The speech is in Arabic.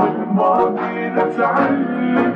والماضي نتعلم.